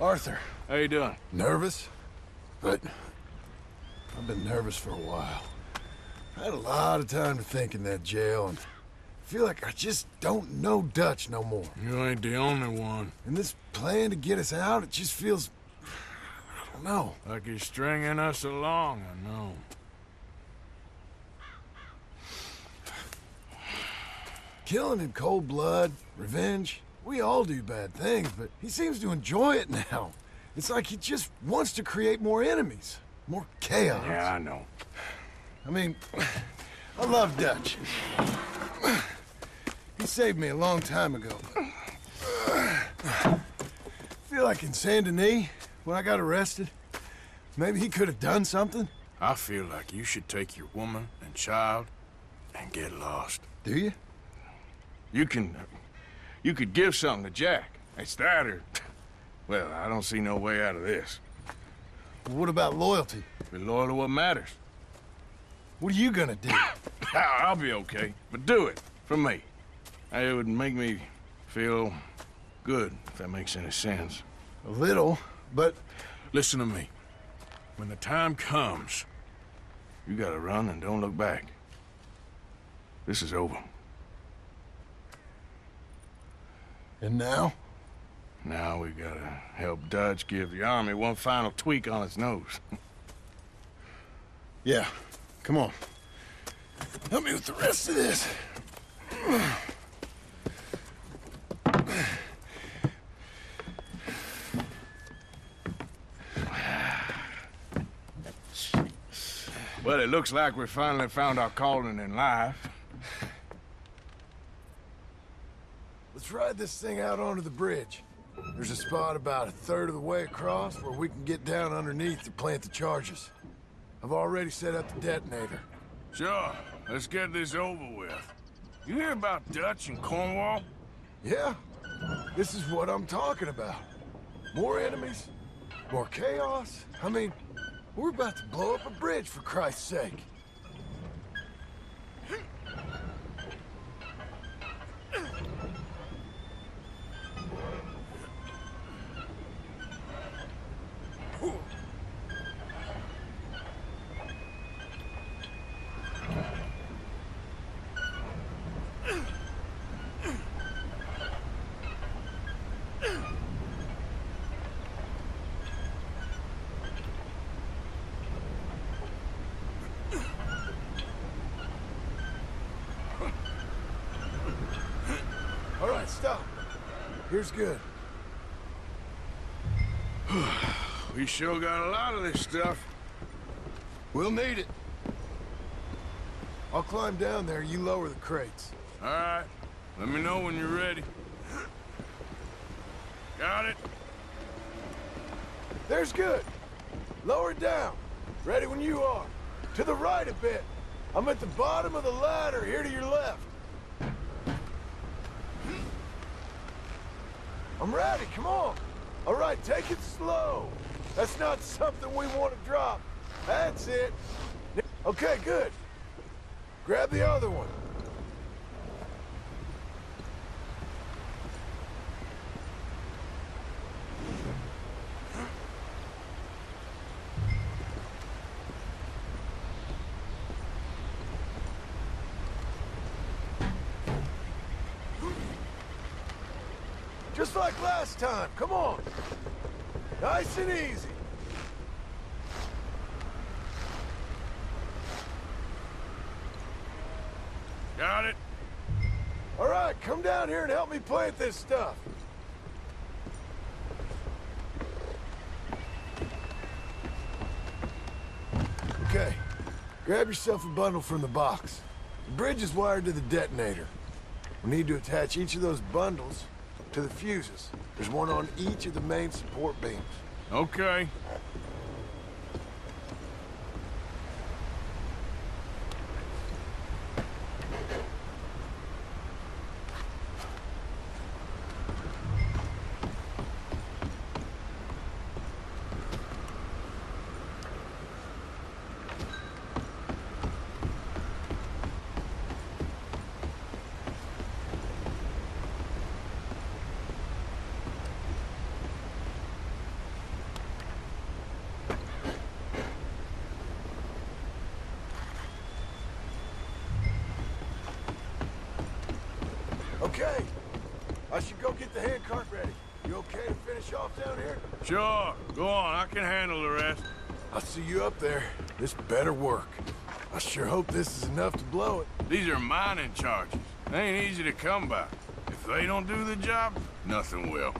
Arthur, How you doing? nervous? But I've been nervous for a while. I had a lot of time to think in that jail, and I feel like I just don't know Dutch no more. You ain't the only one. And this plan to get us out, it just feels... I don't know. Like he's stringing us along, I know. Killing in cold blood, revenge, we all do bad things, but he seems to enjoy it now. It's like he just wants to create more enemies, more chaos. Yeah, I know. I mean, I love Dutch. He saved me a long time ago. I feel like in Saint Denis, when I got arrested, maybe he could have done something. I feel like you should take your woman and child and get lost. Do you? You can... You could give something to Jack. It's that or... Well, I don't see no way out of this. What about loyalty? Be loyal to what matters. What are you gonna do? I'll be okay, but do it. For me. It would make me feel good, if that makes any sense. A little, but Listen to me. When the time comes, you gotta run and don't look back. This is over. And now? Now we gotta help Dutch give the army one final tweak on its nose. Yeah. Come on. Help me with the rest of this. Well, it looks like we finally found our calling in life. Let's ride this thing out onto the bridge. There's a spot about a third of the way across where we can get down underneath to plant the charges. I've already set up the detonator. Sure, let's get this over with. You hear about Dutch and Cornwall? Yeah, this is what I'm talking about. More enemies, more chaos. I mean, we're about to blow up a bridge for Christ's sake. All right, stop. Here's good. We sure got a lot of this stuff. We'll need it. I'll climb down there, you lower the crates. All right, let me know when you're ready. Got it? There's good. Lower it down. Ready when you are. To the right a bit. I'm at the bottom of the ladder, here to your left. I'm ready, come on. All right, take it slow. That's not something we want to drop. That's it. Okay, good. Grab the other one. Just like last time, come on. Nice and easy. Got it? All right, come down here and help me plant this stuff. Okay, grab yourself a bundle from the box. The bridge is wired to the detonator. We need to attach each of those bundles to the fuses. There's one on each of the main support beams. Okay. Okay. I should go get the handcart ready. You okay to finish off down here? Sure. Go on. I can handle the rest. I'll see you up there. This better work. I sure hope this is enough to blow it. These are mining charges. They ain't easy to come by. If they don't do the job, nothing will.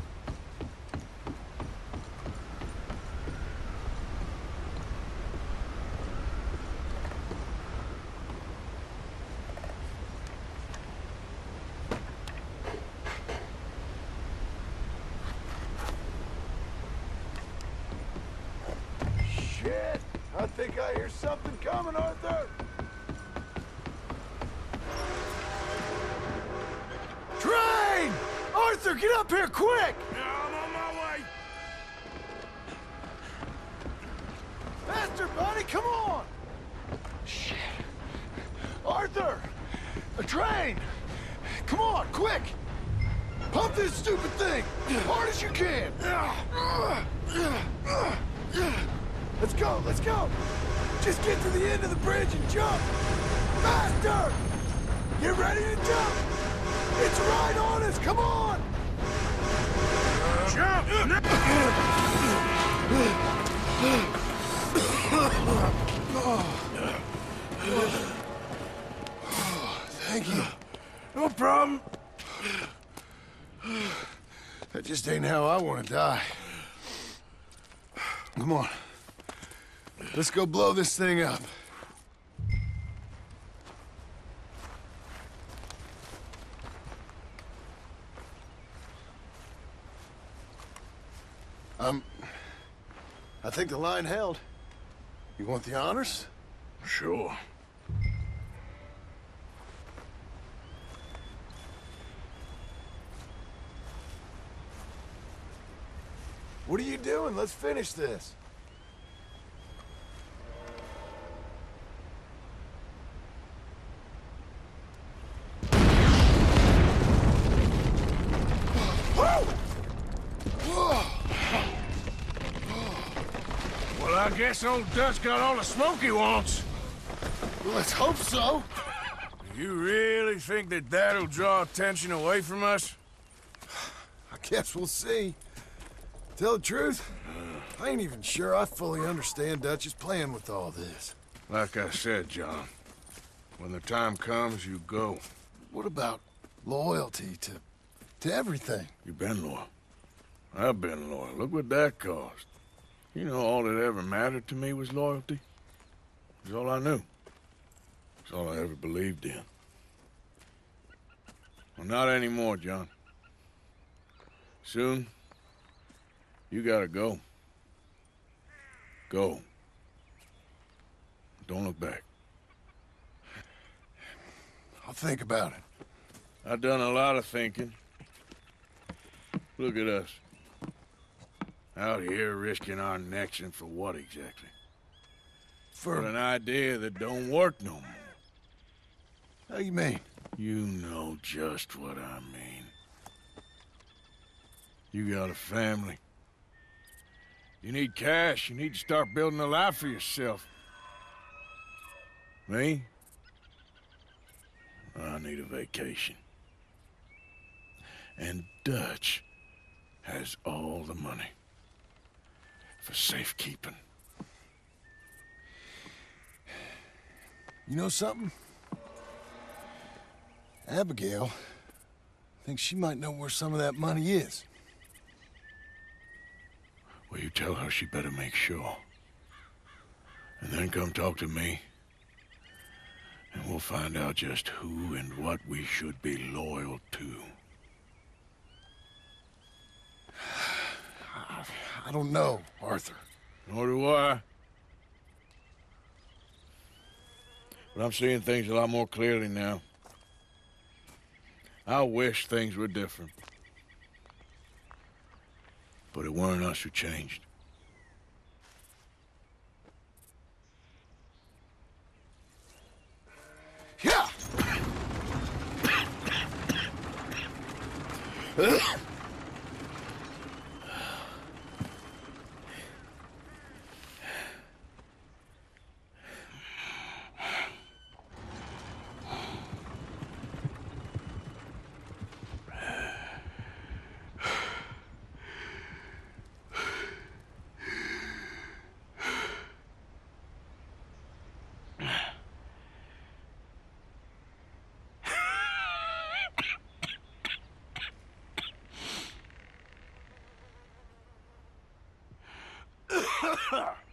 Shit! I think I hear something coming, Arthur! Train! Arthur, get up here quick! Yeah, I'm on my way. Faster, buddy, come on! Shit. Arthur! A train! Come on, quick! Pump this stupid thing! Hard as you can! Let's go, let's go! Just get to the end of the bridge and jump! Faster! Get ready to jump! It's right on us, come on! Thank you. No problem. That just ain't how I want to die. Come on. Let's go blow this thing up. I think the line held. You want the honors? Sure. What are you doing? Let's finish this. Well, I guess old Dutch got all the smoke he wants. Let's hope so. You really think that that'll draw attention away from us? I guess we'll see. Tell the truth, I ain't even sure I fully understand Dutch's plan with all this. Like I said, John, when the time comes, you go. What about loyalty to to everything? You've been loyal. I've been loyal. Look what that cost. You know, all that ever mattered to me was loyalty. It's all I knew. It's all I ever believed in. Well, not anymore, John. Soon, you gotta go. Go. Don't look back. I'll think about it. I've done a lot of thinking. Look at us. Out here risking our necks and for what exactly? For an idea that don't work no more. how you mean? You know just what I mean. You got a family. You need cash. You need to start building a life for yourself. Me? I need a vacation. And Dutch has all the money for safekeeping. You know something? Abigail thinks she might know where some of that money is. Well, you tell her she better make sure. And then come talk to me. And we'll find out just who and what we should be loyal to. I don't know, Arthur. Nor do I. But I'm seeing things a lot more clearly now. I wish things were different. But it weren't us who changed. Yeah! Ugh.